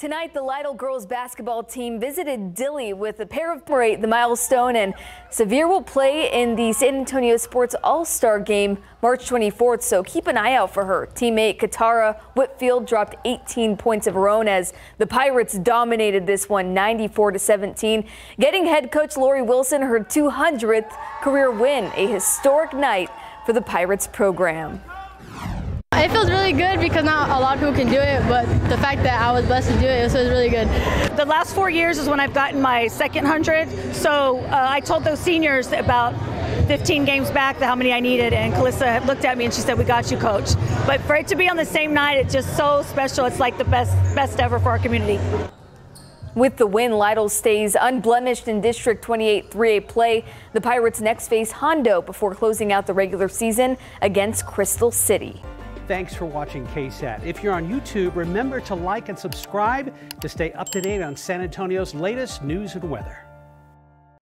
Tonight, the Lytle girls basketball team visited Dilley with a pair of parade, the milestone, and Sevier will play in the San Antonio Sports All-Star game March 24th, so keep an eye out for her. Teammate Katara Whitfield dropped 18 points of her own as the Pirates dominated this one 94 to 17, getting head coach Lori Wilson her 200th career win, a historic night for the Pirates program. It feels really because not a lot of people can do it, but the fact that I was blessed to do it, it feels really good. The last four years is when I've gotten my second hundred. So uh, I told those seniors about 15 games back how many I needed, and Calyssa looked at me and she said, "We got you, coach." But for it to be on the same night, it's just so special. It's like the best best ever for our community. With the win, Lytle stays unblemished in District 28 3A play. The Pirates next face Hondo before closing out the regular season against Crystal City. Thanks for watching KSAT. If you're on YouTube, remember to like and subscribe to stay up to date on San Antonio's latest news and weather.